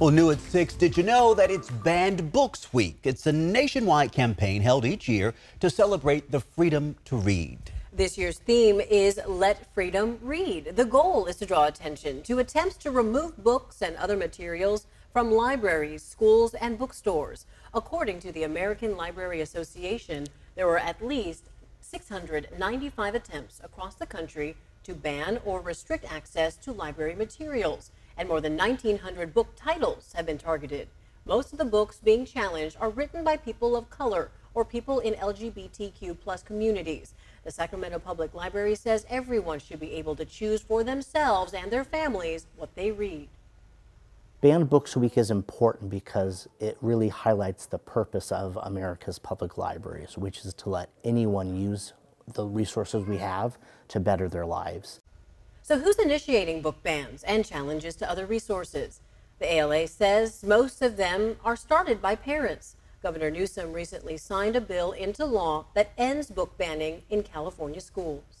Well, new at 6, did you know that it's Banned Books Week? It's a nationwide campaign held each year to celebrate the freedom to read. This year's theme is Let Freedom Read. The goal is to draw attention to attempts to remove books and other materials from libraries, schools, and bookstores. According to the American Library Association, there were at least 695 attempts across the country to ban or restrict access to library materials and more than 1,900 book titles have been targeted. Most of the books being challenged are written by people of color or people in LGBTQ plus communities. The Sacramento Public Library says everyone should be able to choose for themselves and their families what they read. Banned Books Week is important because it really highlights the purpose of America's public libraries, which is to let anyone use the resources we have to better their lives. So who's initiating book bans and challenges to other resources? The ALA says most of them are started by parents. Governor Newsom recently signed a bill into law that ends book banning in California schools.